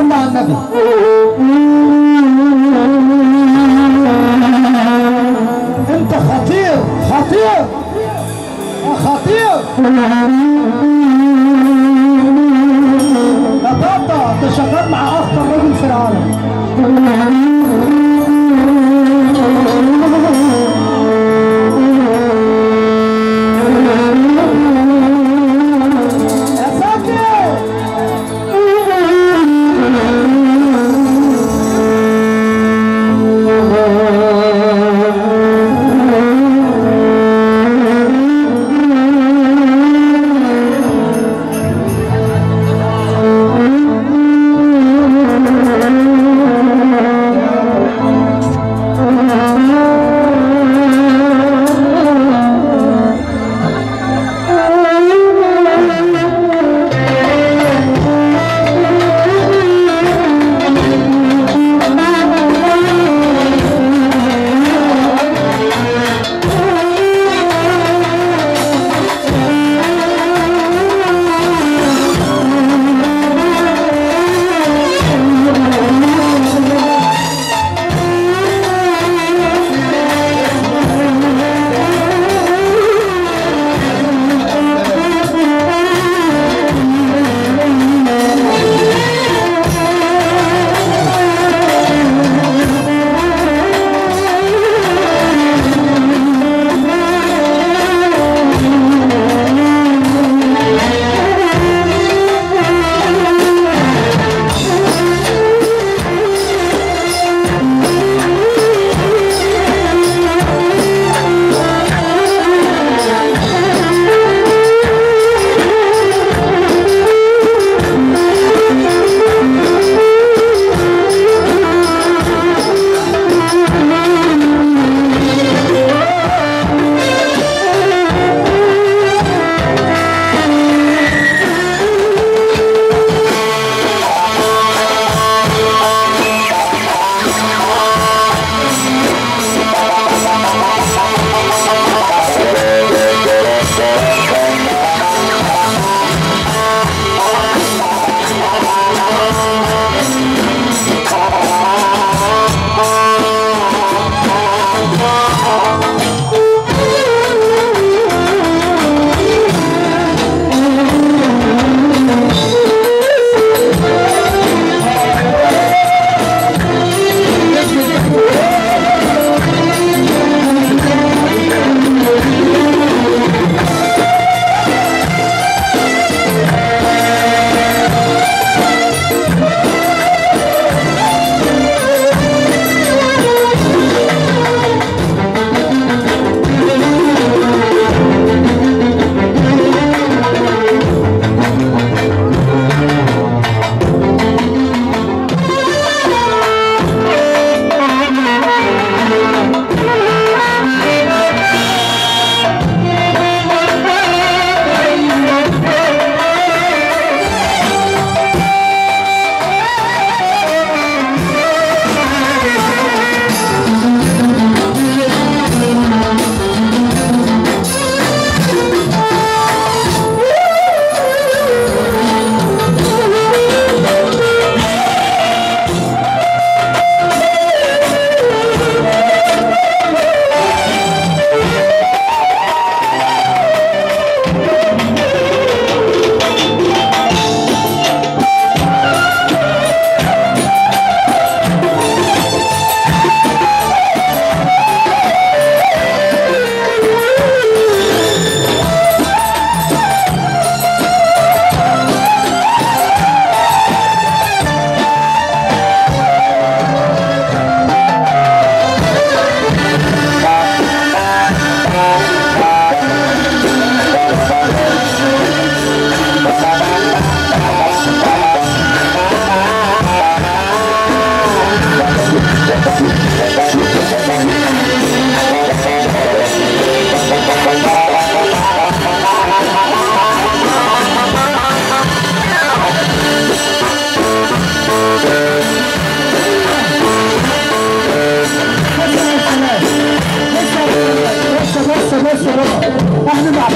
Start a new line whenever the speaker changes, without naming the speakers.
وصلى على النبي أنت خطير خطير خطير. يا بابا انت شغال مع أخطر راجل في العالم. 是吧